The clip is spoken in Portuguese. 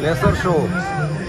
lesser show.